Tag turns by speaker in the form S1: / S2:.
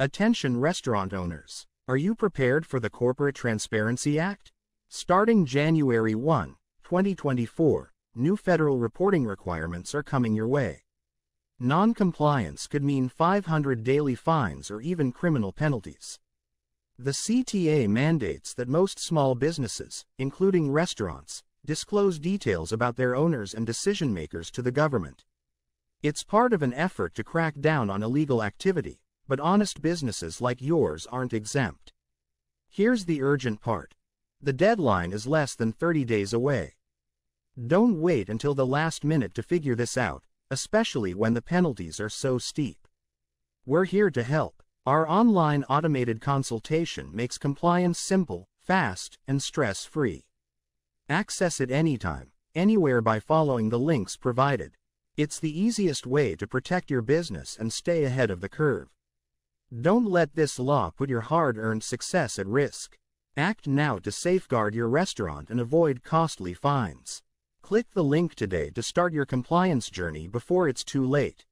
S1: Attention restaurant owners. Are you prepared for the Corporate Transparency Act? Starting January 1, 2024, new federal reporting requirements are coming your way. Non-compliance could mean 500 daily fines or even criminal penalties. The CTA mandates that most small businesses, including restaurants, disclose details about their owners and decision makers to the government. It's part of an effort to crack down on illegal activity, but honest businesses like yours aren't exempt. Here's the urgent part. The deadline is less than 30 days away. Don't wait until the last minute to figure this out, especially when the penalties are so steep. We're here to help. Our online automated consultation makes compliance simple, fast, and stress-free. Access it anytime, anywhere by following the links provided. It's the easiest way to protect your business and stay ahead of the curve. Don't let this law put your hard-earned success at risk. Act now to safeguard your restaurant and avoid costly fines. Click the link today to start your compliance journey before it's too late.